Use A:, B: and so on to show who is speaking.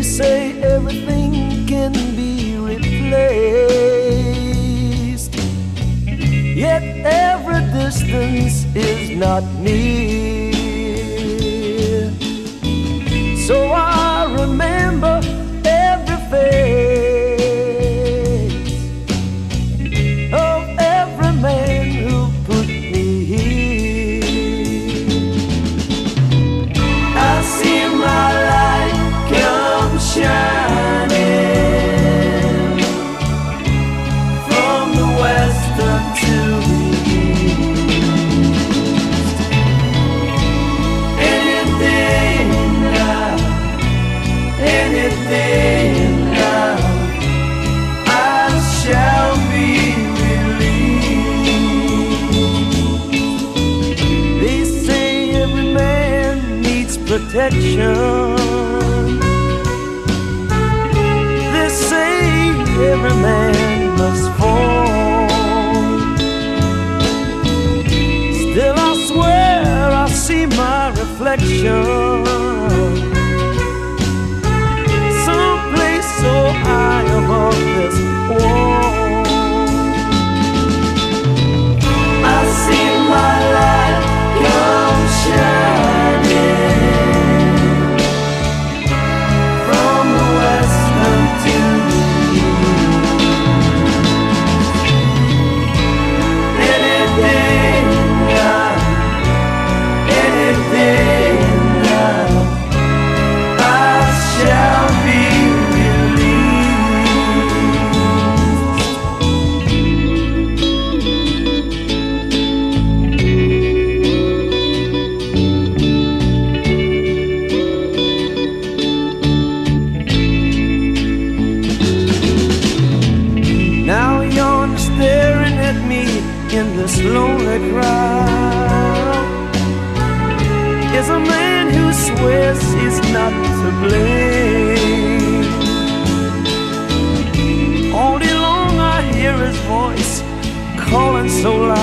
A: say everything can be replaced. Yet every distance is not near. So I protection. They say every man must fall. Still, I swear I see my reflection. in this lonely crowd is a man who swears he's not to blame. All day long I hear his voice calling so loud.